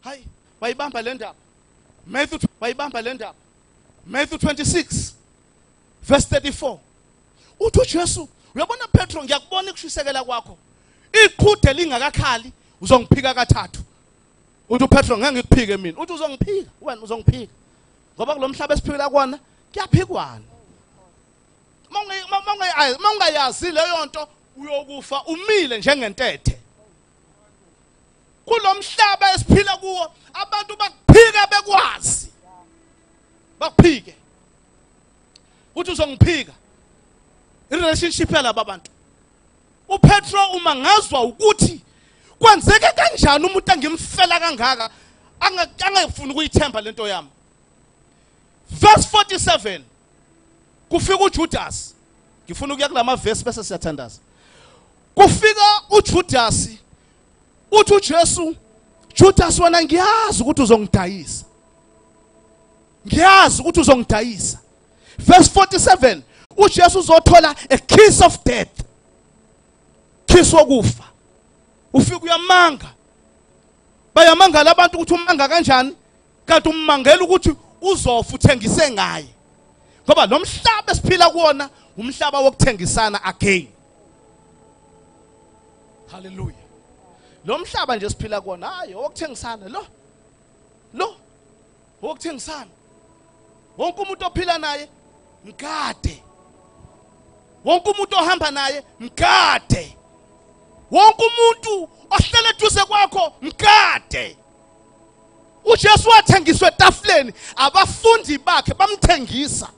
hayi wayibamba le ndaba. Matthew wayibamba le ndaba. Matthew 26 verse 34 uthi uJesu uyabona Petro ngiyakubona ikushisekela kwakho. Iqhude lingakakhali uzongiphika kathathu. Uthi uPetro ngeke ngikuphike mina. Uthi uzongiphika? Wena uzongiphika? Ngoba kulomhlaba esiphila kuona kuyaphikwana. Mawungayazi leyo nto uyokufa umile njengentethe. Kulomhlaba esiphila kuwo abantu bakuphika bekwazi. Bakuphike. Uthi uzongiphika irelationship yalabo bantu. uPetro uma ngazwa ukuthi kwenzeke kanjani umuntu angimfela kangaka angangifuni ukuyithemba lento yami? Verse 47 kufika uJudas. Ngifuna ukuya kulama verse bese siyathandaza. Kufika uJudas uthi uJesu Judas wena ngiyazi ukuthi uzongidayisa. Ngiyazi ukuthi uzongidayisa. Verse 47 uJesu uzothola a kiss of death. Kiss wokufa. Ufika uyamanga. Bayamangala abantu ukuthi umanga kanjani kanti ummangela ukuthi uzofa uthengise ngaye. Ngoba lo mhlaba esiphila kuwona umhlaba wokuthengisana again. Haleluya lo mhlaba nje siphila kuwona hayi wokuthengisana lo. Lo wokuthengisana. Wonke umuntu ophila naye mkade wonke umuntu ohamba naye mkade wonke umuntu ohlele eduze kwakho mkade uJesu wathengiswa etafuleni abafundi bakhe bamthengisa.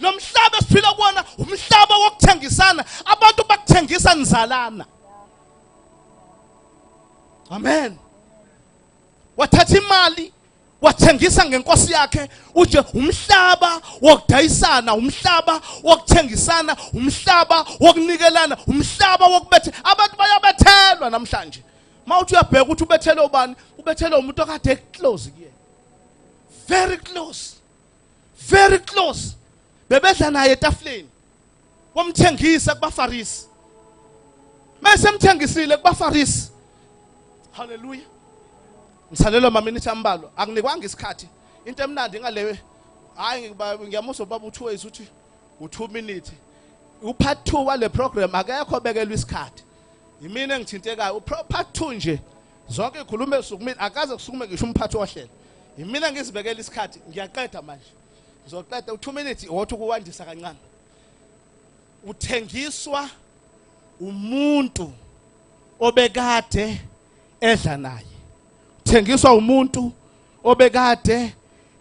Lo mhlaba esiphila kuwona umhlaba wokuthengisana abantu bakuthengisa nizalana amen. Wathatha imali wathengisa ngenkosi yakhe uje umhlaba wokudayisana umhlaba wokuthengisana umhlaba wokunikelana umhlaba wokubethe abantu bayabethelwa namhlanje. Mawuthi uyabheka ukuthi ubethelwe ubani ubethelwe umuntu okade close kuye. Very close. Very close. Bebedla naye etafuleni. Womthengisa kubafarisi. Mase mthengisile kubafarisi. Haleluya ngisalelwa maminithi ambalwa akunikwanga isikhathi. Into emnandi ngale hayi ngiyamusa baba u2 ways uthi u2 minute upart 2 wale program akekho bekelwa isikhathi. Yimina engithintekayo part 2 nje zonke ikhulume esukumile akaze kusukume ngisho umphathi ohlelo yimina ngizibekela isikhathi ngiyaqeda manje. Ngizoqeda u2 minutes wothi ukuwandisa kancane. Uthengiswa umuntu obekade edla naye. Uthengiswa umuntu obekade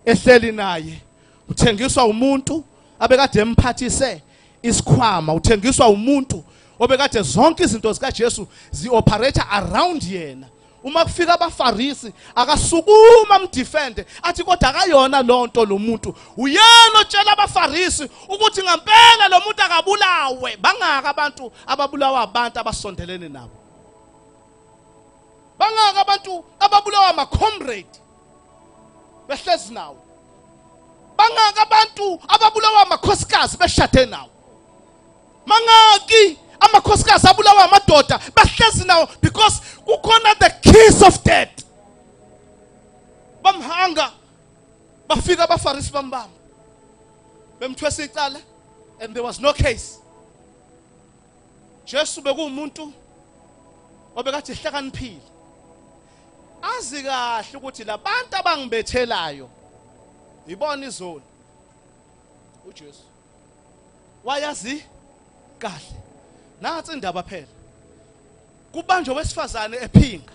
ehleli naye. Uthengiswa umuntu abekade emphathise isikhwama. Uthengiswa umuntu obekade zonke izinto zikaJesu zioperate around yena. Uma kufika abafarisi akasukuma mdefende athi kodwa akayona lonto lo muntu. Uyena otshela abafarisi ukuthi ngempela lo muntu akabulawe. Bangaka abantu ababulawa abantu abasondelene nabo. Bangaka abantu ababulawa ama-comrade behlezi nawo. Bangaka abantu ababulawa amakhosikazi beshade nawo. Mangaki amakhosikazi abulawa amadoda bahlezi nawo because kukhona the kiss of death. Bamhanga bafika abafarisi bambamba bemthwesa icala and there was no case. Jesu bekuwumuntu obekade ehlakaniphile azi kahle ukuthi labantu abangibethelayo ibona izoni? uJesu. Wayazi kahle. Nathi indaba phela. Kubanjwe wesifazane ephinga.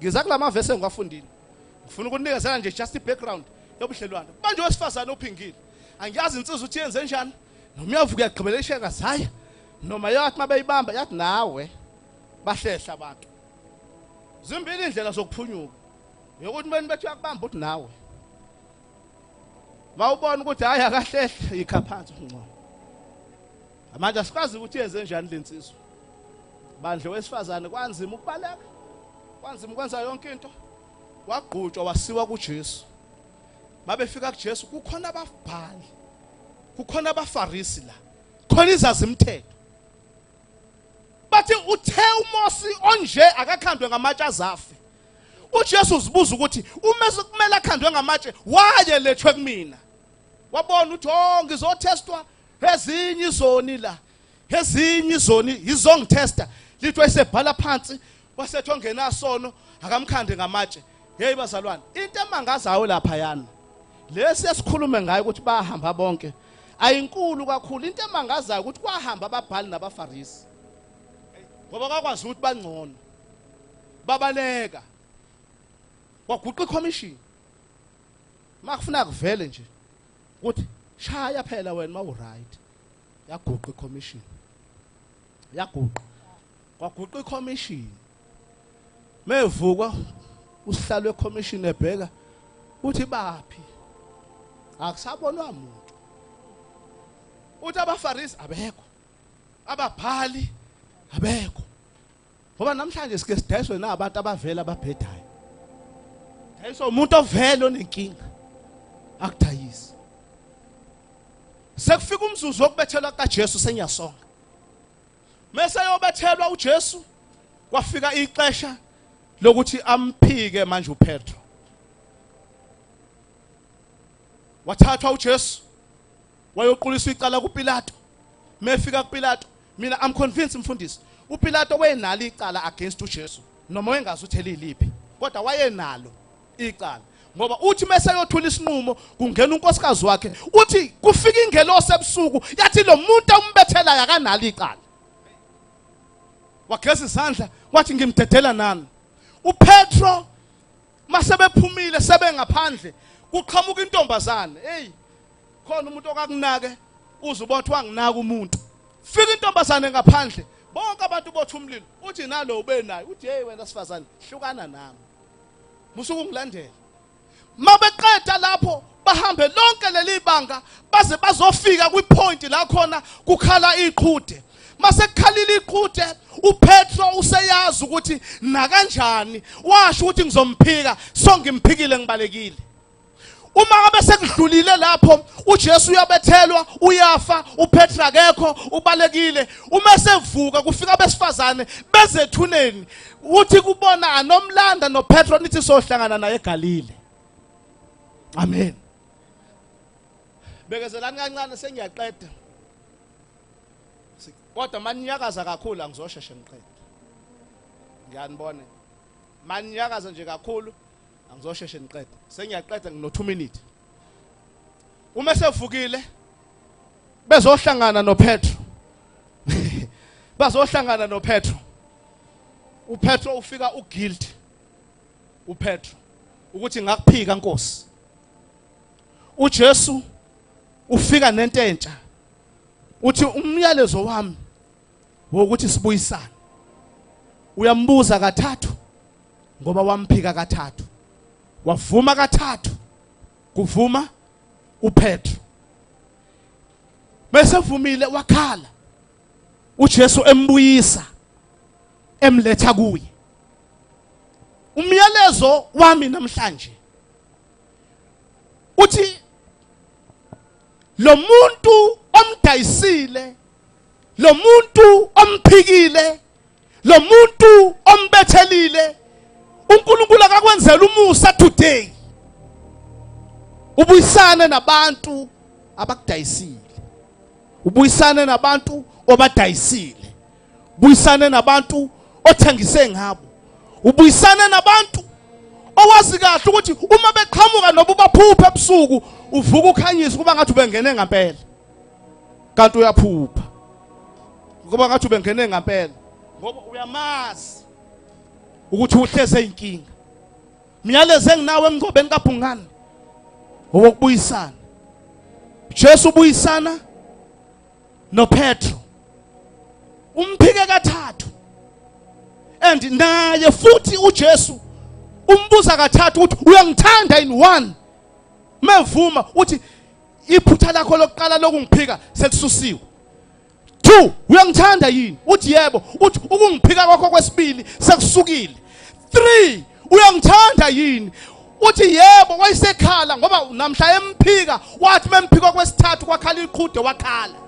Ngiza kulama verse engiwafundile ngifuna ukunikezela nje just i-background yobudlelwano kubanjwe wesifazane ophingile. Angiyazi insizwa uthi yenze njani. Noma uyavuka yagqibela isheka zaya noma yathi mabeyibamba yathi nawe bahlehla abantu. Zimbili indlela zokuphunyuka yokuthi beni bethu yakubamba uthi nawe Mawubona ukuthi hayi akahlehle yikha phansi ngcono. Manje asikwazi ukuthi yenze njani lensizwa. Bandle wesifazane kwanzima ukubaleka. Kwanzima ukwenza yonke into. Wagqutshwa wasiwa kuJesu. Mabefika kuJesu kukhona ababhali. Kukhona abafarisi la. Khona izazimthetho. Bathi uthe uMosi onje akakhandwe ngamatshe azafe. uJesu uzibuza ukuthi uma sekumele akhandwe ngamatshe? Waye lethwe kumina. Wabona ukuthi oh ngizotestwa. Ezinye izoni la. Ezinye izoni izongitesta lithwe isebhala phansi wasethi ongenasono akamkhande ngamatshe. Hey bazalwane into emangazayo lapha yana lesi esikhulume ngayo ukuthi bahamba bonke ayinkulu kakhulu. Into emangazayo ukuthi kwahamba ababhali nabafarisi. Ngoba kwakwazi ukuthi bangcono. Babaleka. Kwaguqa ikhomishini makufuna kuvele nje ukuthi shaya phela wena mawu right yaguqa ikhomishini yaguqa kwaguqa ikhomishini mevuka usihlalo wekhomishini ebheka uthi baphi? Akusabonwa muntu. Uthi abafarisi abekho ababhali abekho. Ngoba namhlanje sike sidayiswe nabantu abavela ababhedayo dayiswa umuntu ovela onenkinga. Akudayisi. Sekufika umzuzu wokubethelwa kaJesu senyasonga mase yobethelwa uJesu kwafika ixesha lokuthi amphike manje uPetro. Wathathwa uJesu wayoquliswa icala kuPilato. Mefika kuPilato mina i'm convinced mfundisi uPilato wayenalo icala against uJesu. Noma wengazi uthele iliphi kodwa wayenalo icala. Ngoba uthi mase yothula isinqumo kungena unkosikazi wakhe uthi kufika ingelosi ebusuku yathi lo muntu ombethelayo akanalo icala. Wageza izandla wathi ngimdedela nani uPetro masebephumile sebengaphandle kuqhamuka intombazane. Hey khona umuntu okakunake uzubona ukuthi wanginaka umuntu. Fika intombazane ngaphandle. Bonke abantu bothi umlilo. Uthi nalo ube nayo uthi hey wena sifazane hlukana nami. Musuku ngilandela mabeqeda lapho bahambe lonke leli banga baze bazofika kwipoint la khona kukhala iqhude. Mase kukhalile iqhude uPetro useyazi ukuthi na kanjani washo ukuthi ngizomphika so ngimphikile ngibalekile. Uma ngabe sekudlulile lapho uJesu uyabethelwa uyafa uPetra akekho ubalekile. Uma sevuka kufika abesifazane bezethuneni uthi kubona anomlanda noPetro nithi sohlangana naye eGalile. Amen. Bekezelani kancane sengiyaqeda. Kodwa maninyakaza kakhulu angizosheshe ngiqede. Ngiyanibona. Maninyakaza nje kakhulu. Angizosheshe ngiqede. Sengiyaqeda ngino 2 minutes uma sevukile bezohlangana noPetro. Bazohlangana noPetro. uPetro ufika uguilt uPetro ukuthi ngakuphika Nkosi. uJesu ufika nento entsha uthi umyalezo wami wokuthi sibuyisane. Uyambuza kathathu ngoba wamphika kathathu. Wavuma kathathu. Kuvuma uPetro. Bese vumile wakhala. uJesu embuyisa emletha kuye. Umyalezo wami namhlanje uthi lo muntu omdayisile lo muntu omphikile lo muntu ombethelile uNkulunkulu akakwenzela umusa today. Ubuyisane nabantu abakudayisile. Ubuyisane nabantu obadayisile. Ubuyisane nabantu othengise ngabo. Ubuyisane nabantu owazi kahle ukuthi uma beqhamuka noba baphupha ebusuku uvuka ukhanyisa kuba ngathi ubengene ngempela. Kanti uyaphupha. Kuba ngathi ubengene ngempela. Ngoba uyamazi. Ukuthi uhleze inkinga. Miyaleze enginawe emngcobeni kaBhungane owokubuyisana. Jesu ubuyisana noPetro. Umphike kathathu. And naye futhi uJesu umbuza kathathu ukuthi uyangithanda in one? Mevuma uthi iphutha lakho lokuqala lokungiphika selisusiwe 2 uyangithanda yini? Uthi yebo uthi ukungiphika kwakho kwesibili sekusukile. 3 uyangithanda yini? Uthi yebo wayisekhala ngoba namhla emphika wathi memphika kwesithathu kwakhala iqhude wakhala.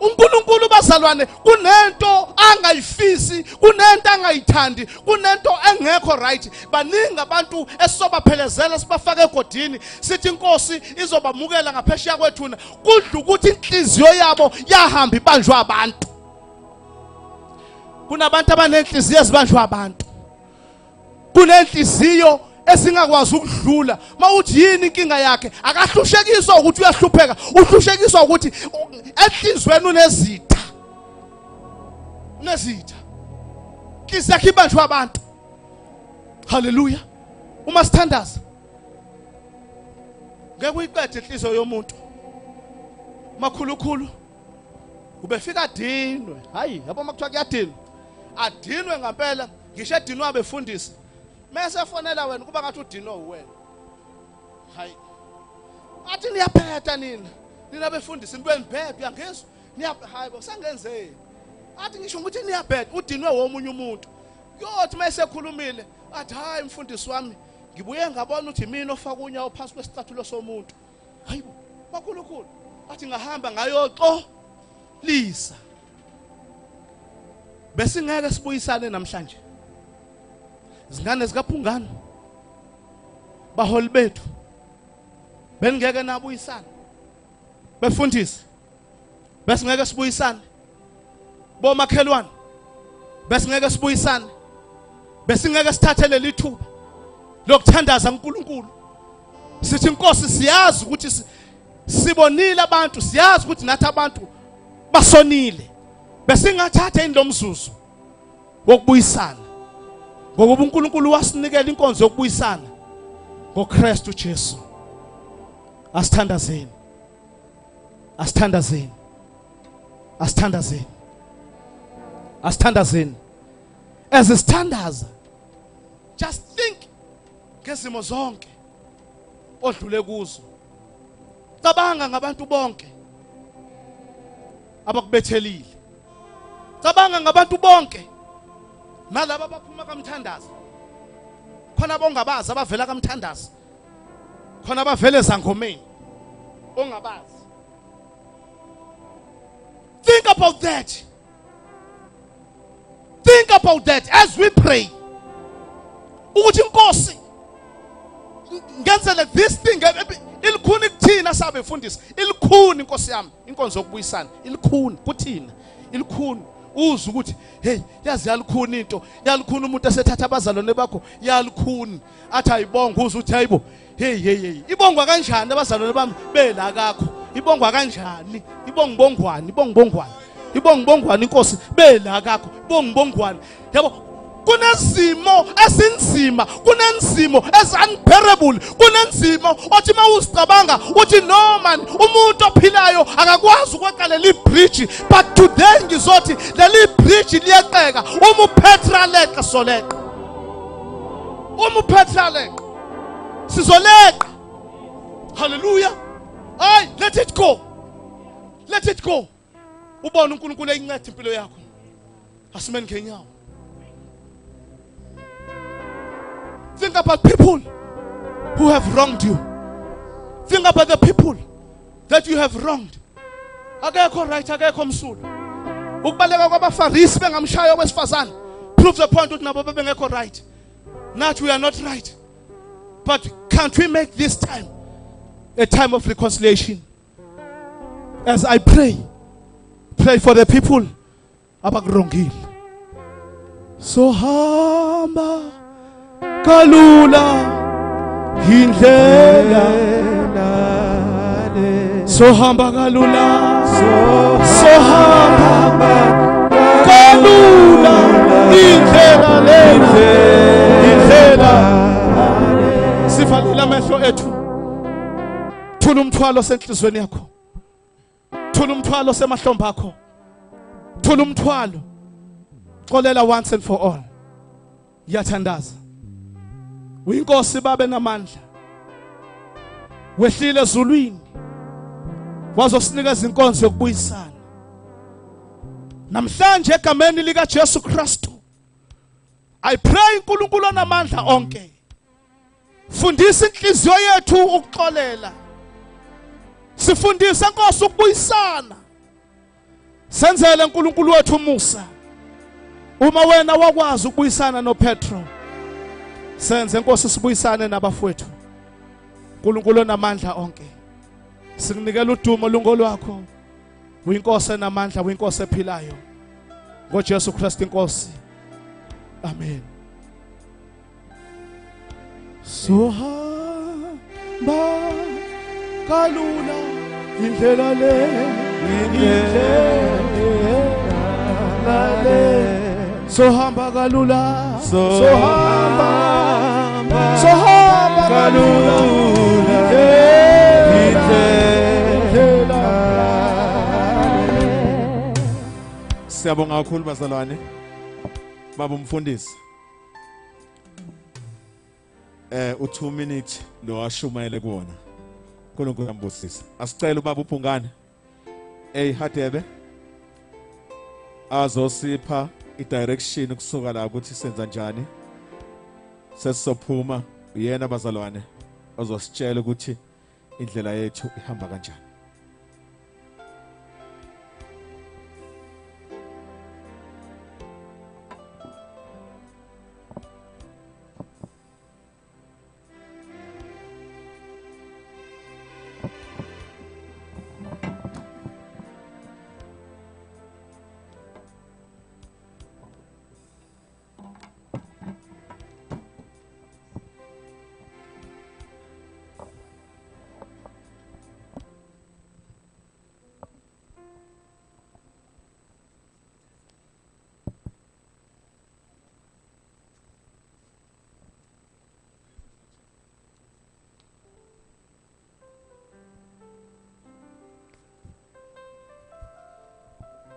uNkulunkulu bazalwane kunento angayifisi kunento angayithandi kunento engekho right. Baningi abantu esobaphelezela sibafaka egodini sithi inkosi izobamukela ngaphesheya kwethuna. Kudla ukuthi inhliziyo yabo yahamba ibanjwa abantu. Kunabantu abanenhliziyo ezibanjwa abantu. Kunenhliziyo esingakwazi ukudlula. Mawuthi yini inkinga yakhe? Akahlushekiswa ukuthi uyahlupheka. Uhlushekiswa ukuthi enhlizweni unezitha. Unezitha. Inhliziyo yakhe ibanjwe abantu. Haleluya uma sithandaza ngeke uyiqede inhliziyo yomuntu. Makhulukhulu ubefika adinwe. Hayi yabo makuthiwa kuyadinwa adinwe ngempela. Ngisho edinwa abefundisi mase fonela wena kuba ngathi udinwe uwena. Hayi. Athi niyaphetha nina nina befundisi nibe nibhedwa uyangizwa niya hayi bo sangenzeni athi ngisho ukuthi niyabheda udinwe womunye umuntu. Yothi mayesekhulumile athi hayi mfundisi wami ngibuye ngabona ukuthi mina ofaka unyawo phansi kwesicathulo somuntu. Hayibo makhulukhulu athi ngahamba ngayoxo lisa. Besingeke sibuyisane namhlanje. Izingane zikaphungana. Baholi bethu. Beningeke nabuyisana befundisi besingeke sibuyisane. Bomakhelwane besingeke sibuyisane. Besingeke sithathele lithuba lokuthandaza uNkulunkulu. Sithi inkosi siyazi ukuthi si- sibonile abantu siyazi ukuthi nathi abantu basonile. Besingathatha indlomzuzu wokubuyisana. Ngokuba uNkulunkulu wasinikela inkonzo yokubuyisana ngoKristu Jesu. Asithandazeni. Asithandazeni. Asithandazeni. Asithandazeni. As isithandaza just think ngezimo zonke odlule kuzo. Cabanga ngabantu bonke abakubethelile. Cabanga ngabantu bonke nalabo abaphuma kamthandazo khona bongabazi abavela kamthandazo khona abavela ezangomeni. Ongabazi. Think about that. Think about that as we pray. Ukuthi inkosi ngenzele this thing ilikhuni kuthina sabe mfundisi ilikhuni inkosi yami. Inkonzo yokubuyisana. Ilikhuni kuthina. Ilikhuni uzwe ukuthi hey yazi yalikhuni into. Yalikhuni umuntu esethatha abazalwane bakho? Yalikhuni athi ayibonga uzwe ukuthi hayibo hey hey hey. Ibongwa kanjani abazalwane bami? Bela kakho. Ibongwa kanjani? Ibonga bongwani ibonga bongwani ibonga bongwani inkosi bela kakho. Ibonga bongwani yabo kunezimo esinzima kunenzimo ezunbearable kunenzimo othi mawuzicabanga uthi no man umuntu ophilayo akakwazi ukweqa leli bridge but today ngizothi leli bridge liyeqeka. Uma uPetra leqa soleqa uma uPetra leqa sizoleqa. Haleluya ay let it go. Let it go. Ubone uNkulunkulu eyinceda impilo yakho. Asimeni ngenyawo Think about people who have wronged you. Think about the people that you have wronged. Akekho right akekho msulu. Ukubaleka kwabafarisi bengamshaya wesifazane prove the point ukuthi nabo bebengekho right. Nathi we are not right. But can't we make this time a time of reconciliation? As I pray, pray for the people abakurongile. So hamba kalula. Indlela sohamba kalula. Sohamba kalula. Indlela lena indlela. Sivalile amehlo ethu. Thula umthwalo senhlizweni yakho. Thula umthwalo semahlombe akho. Thula umthwalo. Xolela once and for all. Ngiyathandaza. Uyinkosi babe namandla. Wehlile ezulwini. Wazosinikeza inkonzo yokubuyisana. Namhlanje egameni lika Jesu Kristu I pray uNkulunkulu onamandla onke. Fundisa inhliziyo yethu ukuxolela. Sifundise inkosi ukubuyisana. Senzele uNkulunkulu wethu umusa. Uma wena wakwazi ukubuyisana noPetro senze inkosi sibuyisane nabafowethu. uNkulunkulu onamandla onke. Sikunikela udumo lungolwakho uyinkosi enamandla uyinkosi ephilayo. ngoJesu Kristu inkosi. Amen. Sohamba kalula indlela le indlela le. Sohamba kalula sohamba. Sohamba. Kalula Siyabonga kakhulu bazalwane. Baba umfundisi. Eh u2 minute lo ashumayele kuona. uNkulunkulu ambusise asicela ubaba uphungane eyihatebe azosipha idirection kusuka la ukuthi senza njani? Sesizophuma uyena bazalwane ozositshela ukuthi indlela yethu ihamba kanjani.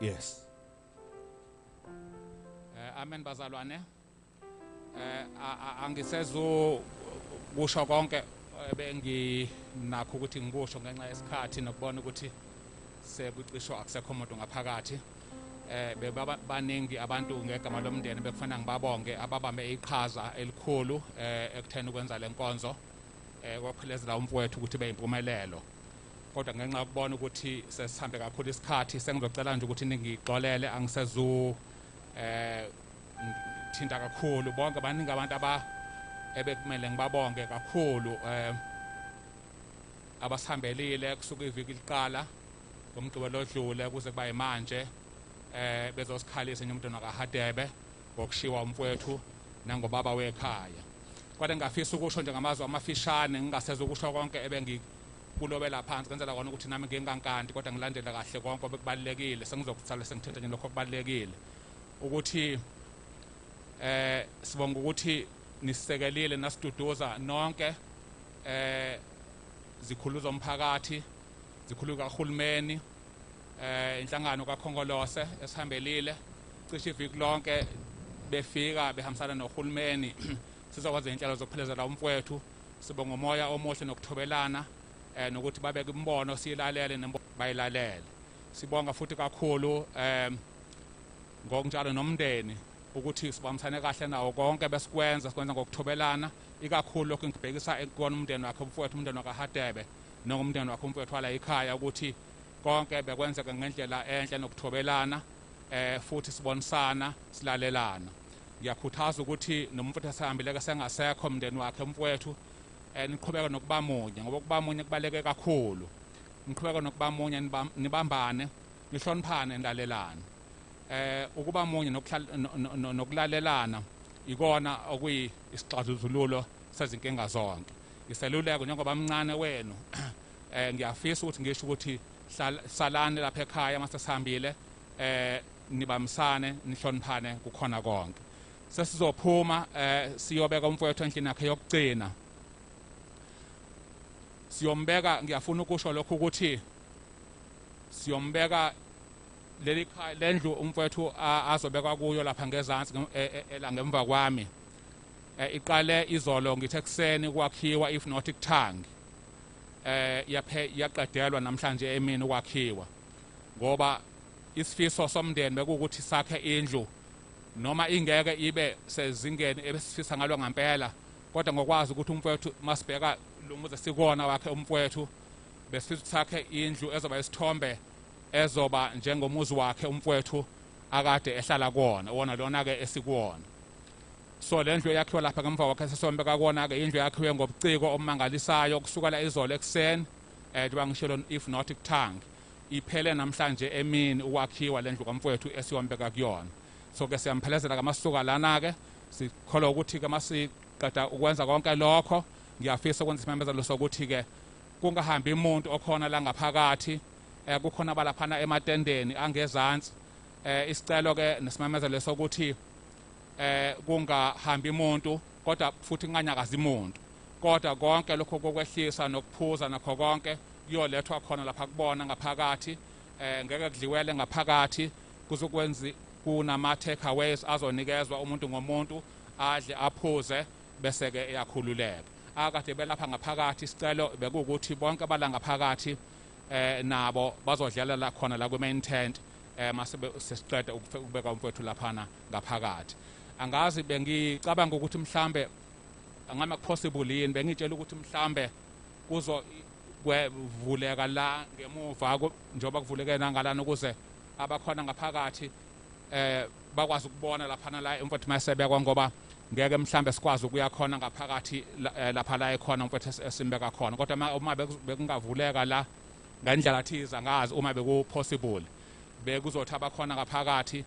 Yes Eh amen bazalwane. Eh a- a- angisezu kusho konke benginakho ukuthi ngikusho ngenxa yesikhathi nokubona ukuthi sekucisho akusekho umuntu ngaphakathi. Eh beba baningi abantu ngegama lomndeni bekufanele ngibabonge ababambe iqhaza elikhulu eh ekutheni ukwenza lenkonzo eh kwaphelezela umfowethu ukuthi beyimpumelelo. Kodwa ngenxa yokubona ukuthi sesihambe kakhulu isikhathi sengizocela nje ukuthi ningixolele angisezu eh thinta kakhulu. Bonke baningi abantu aba ebekumele ngibabonge kakhulu eh abasihambelile kusuka iviki liqala ngomgqibelo odlule kuze kuba yimanje eh bezosikhalisa nje umntwana kaHadebe ngokushiwa umfowethu nangobaba wekhaya. Kodwa ngingafisa ukusho nje ngamazwi amafishane ngingaseza ukusho konke ebengikulobela phansi kwenzela kona ukuthi nami ngingankanti kodwa ngilandele kahle konke obekubalekile sengizokutsala sengithethe nje lokho okubalekile ukuthi eh sibonga ukuthi nisisekelile nasiduduza nonke eh zikhulu zomphakathi zikhulu kahulumeni eh inhlangano kaKhongolose esihambelile. Cishe iviki lonke befika behambisana nohulumeni. Sizokwazi inhlelo zokuphelezela umfowethu. Sibonga umoya omuhle nokuthobelana. Eh nokuthi babeke imbono siyilalele bayilalele. Sibonga futhi kakhulu eh ngokunjalo nomndeni ukuthi sibambisane kahle nawo konke besikwenza sikwenza ngokuthobelana. Ikakhulu lokhu ngibhekisa kuwona umndeni wakhe umfowethu umndeni wakahadebe nongumndeni wakhe umfowethu wala ekhaya ukuthi konke bekwenzeka ngendlela enhle nokuthobelana eh futhi sibonisana silalelana. Ngiyakhuthaza ukuthi nomfowethu esihambile ke sengasekho umndeni wakhe umfowethu. Eh niqhubeka nokuba munye ngoba kuba munye kubaleke kakhulu. Niqhubeka nokuba munye nibam- nibambane nihloniphane nilalelane. Eh ukuba munye nokulalelana ikona okuyi isixazululo sezinkinga zonke. Iseluleko njengoba mncane wenu eh ngiyafisa ukuthi ngisho ukuthi salani lapha ekhaya mase sihambile eh nibamsane nihloniphane kukhona konke. Sesizophuma eh siyobeka umfowethu endlini yakhe yokugcina. Siyombeka ngiyafuna ukusho lokho ukuthi siyombeka leli khaya lendlu umfowethu a- azobekwa kuyo lapha ngezansi nge- e- e- ela ngemva kwami. Eh iqale izolo ngithe kuseni kwakhiwa if not ikuthangi eh yaphe yaqedelwa namhlanje emini ukwakhiwa ngoba isifiso somndeni bekuwukuthi sakhe indlu noma ingeke ibe sezingeni ebesifisa ngalo ngempela kodwa ngokwazi ukuthi umfowethu masibheka lumuze sikona wakhe umfowethu besifisa ukuthi sakhe indlu ezoba isithombe ezoba njengomuzi wakhe umfowethu akade ehlala kuwona wona lona ke esikuwona. So le ndlu yakhiwa lapha ngemva kwakhe sesombeka kona ke indlu yakhiwe ngobuciko omangalisayo kusukela izolo ekuseni eh njengoba ngishilo if not kuthang iphele namhlanje emini ukwakhiwa le ndlu kamfowethu esiyombeka kuyona so ke siyamphelezela kamasuka lana ke sikholwa ukuthi ke masiqeda ukwenza konke lokho. Ngiyafisa ukwenza isimemezelo sokuthi ke kungahambi umuntu okhona la ngaphakathi eh kukhona abalaphana ematendeni angezansi. Eh isicelo ke nesimemezelo sokuthi eh kungahambi umuntu kodwa futhi kunganyakazi umuntu. Kodwa konke lokho kokwehlisa nokuphuza nakho konke kuyolethwa khona lapha kubona ngaphakathi eh ngeke kudliwele ngaphakathi. Kuzokwenzi kunama takeaways azonikezwa umuntu ngomuntu adle aphuze bese ke eyakhululeka. Akade belapha ngaphakathi isicelo bekuwukuthi bonke abala ngaphakathi eh nabo bazodlalela khona la kwe-main tent eh mase sesiqeda ukubeka umfowethu laphana ngaphakathi. Angazi bengicabanga ukuthi mhlambe angama possible yini bengitshela ukuthi mhlambe kuzo kwevuleka la ngemuva njengoba kuvuleke nangalana ukuze abakhona ngaphakathi eh bakwazi ukubona laphana la umfowethu masebekwa ngoba ngeke mhlambe sikwazi ukuya khona ngaphakathi eh, lapha la ekhona umfowethu es- esimbeka khona. Kodwa uma bekungavuleka la ngendlela thiza ngazi uma beku possible bekuzothi abakhona ngaphakathi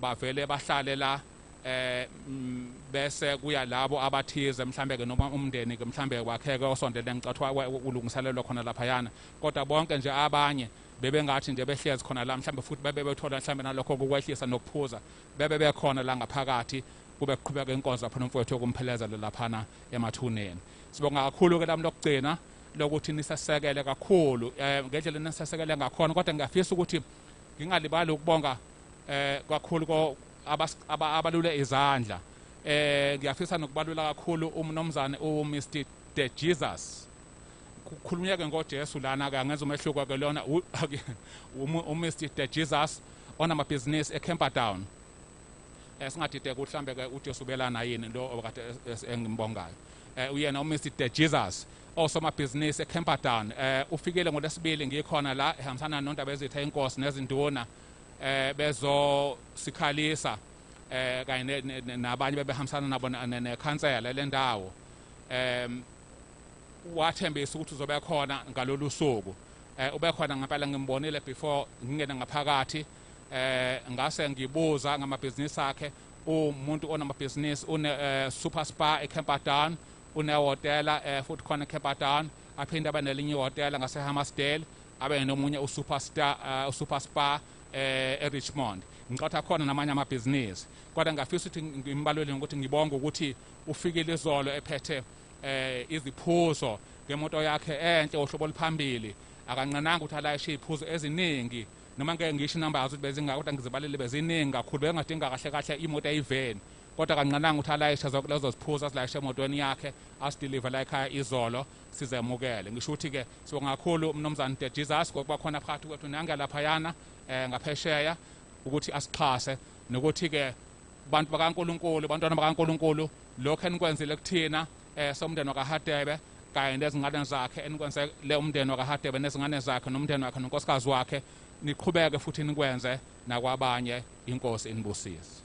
bavele bahlale la eh mm, bese kuya labo abathize mhlambe ke noma umndeni ke mhlambe wakheke osondele ngicathiwa ulungiselelwa khona laphayana. Kodwa bonke nje abanye bebengathi nje behlezi khona la mhlambe futhi bebe bethola mhlambe nalokho kokwehlisa nokuphuza bebe bekhona la ngaphakathi kube kuqhubeka inkonzo laphana umfowethu yokumphelezela laphana emathuneni. Sibonga kakhulu ke lami lokugcina lokuthi nisasekele kakhulu um ngendlela nisasekele ngakhona kodwa ngiyafisa ukuthi ngingalibali ukubonga um kakhulu abalule izandla. Um ngiyafisa nokubalula kakhulu umnumzane uMr De Jesus. Kukhulunyeke ngoJesu lana ke angenza umehluko ke lona uMr De Jesus onamabhizinisi eCamperdown eh singadideka ukuthi mhlambe ke uJesu belana yini lo okade es- es- engimbongayo. Eh uyena uMr. De Jesus osomabhizinisi eCamperdown eh ufikile ngolesibili ngikhona la ehambisana nondaba ezitha inkosi nezinduna. Eh bezo sikhalisa eh kanye ne- ne- ne- nabanye bebehambisana nabo ne- ne- nekhansela lendawo em wathembisa ukuthi uzobe khona ngalolu suku. Eh ube khona ngempela ngimbonile before ngingena ngaphakathi. Eh ngase ngibuza ngamabhizinisi akhe umuntu onamabhizinisi une eh, super spa eCamperdown une hotela eh, futhi khona eCamperdown aphinde abe nelinye ihotela ngase Hammersdale abe nomunye usuperstar uh, usuper spa eh eRichmond. Ngicatha khona namanye amabhizinisi. Kodwa ngafisa ukuthi ngimbalwele ukuthi ngibonge ukuthi ufikile izolo ephethe eh iziphuzo ngemoto yakhe enhle ohlobo liphambili akanqananga ukuthi alayishe iphuzo eziningi. Noma ngeke ngisho inamba yazo ukuthi bezingaka kodwa ngizibalele beziningi kakhulu bengadinga kahle kahle imoto eyiveni. Kodwa kanqananga ukuthi alayishe lezo ziphuzo azilayishe emotweni yakhe asidilive la ekhaya izolo sizemukele. Ngisho ukuthi-ke sibonga kakhulu umnumzane de jesus ngokuba khona phakathi kwethu nangelaphayana um ngaphesheya ukuthi asixhase. Nokuthi-ke bantu bakankulunkulu bantwana bakankulunkulu lokhu enikwenzile kuthina um somndeni wakahadebe kanye nezingane zakhe enikwenzele umndeni wakahadebe nezingane zakhe nomndeni wakhe nonkosikazi wakhe niqhubeke futhi nikwenze nakwabanye inkosi inibusise